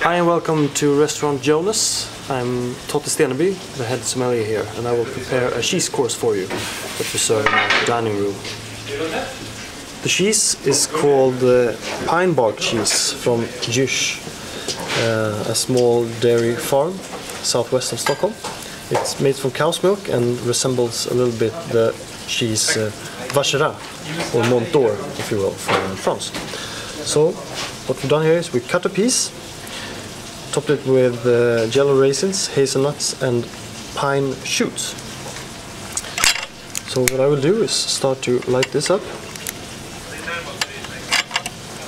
Hi and welcome to restaurant Jonas. I'm Totte Steneby, the head sommelier here, and I will prepare a cheese course for you that we serve in our dining room. The cheese is called uh, pine bark cheese from Jürss, uh, a small dairy farm southwest of Stockholm. It's made from cow's milk and resembles a little bit the cheese uh, Vacherin or Mont d'Or, if you will, from France. So what we've done here is we cut a piece, topped it with uh, jello raisins, hazelnuts, and pine shoots. So what I will do is start to light this up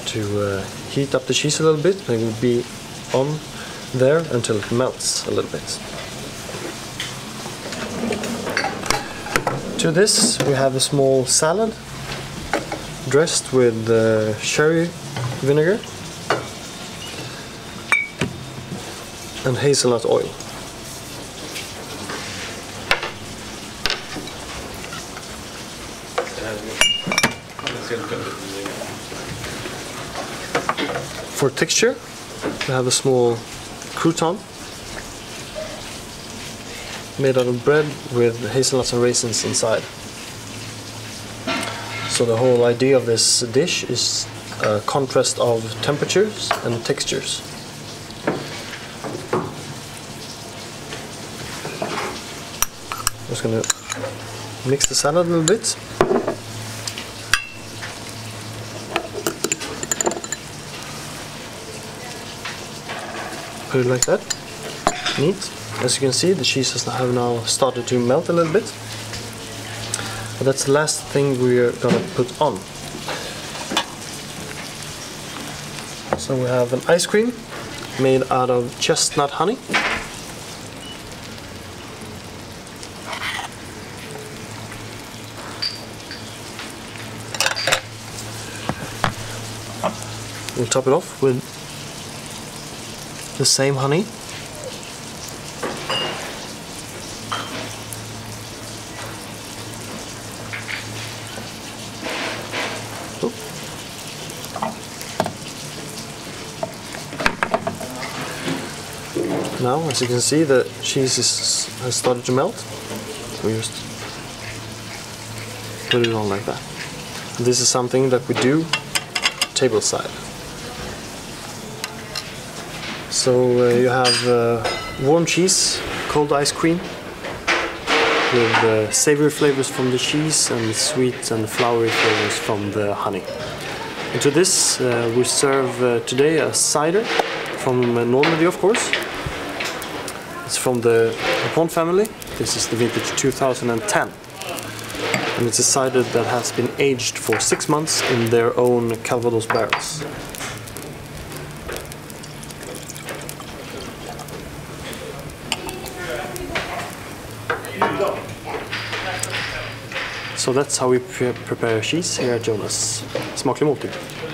to uh, heat up the cheese a little bit. and It will be on there until it melts a little bit. To this we have a small salad dressed with uh, sherry vinegar and hazelnut oil. For texture, we have a small crouton made out of bread with hazelnuts and raisins inside. So the whole idea of this dish is a contrast of temperatures and textures. Just gonna mix the salad a little bit. Put it like that. Neat. As you can see, the cheese has have now started to melt a little bit. But that's the last thing we're gonna put on. So we have an ice cream made out of chestnut honey. We'll top it off with the same honey. Now, as you can see, the cheese is, has started to melt. We just put it on like that. This is something that we do table side. So uh, you have uh, warm cheese, cold ice cream, with uh, savory flavors from the cheese and sweet and flowery flavors from the honey. And to this uh, we serve uh, today a cider from uh, Normandy, of course. It's from the Dupont family. This is the vintage 2010. And it's a cider that has been aged for six months in their own Calvados barrels. So that's how we pre prepare cheese here at Jonas. Smaklig måltid.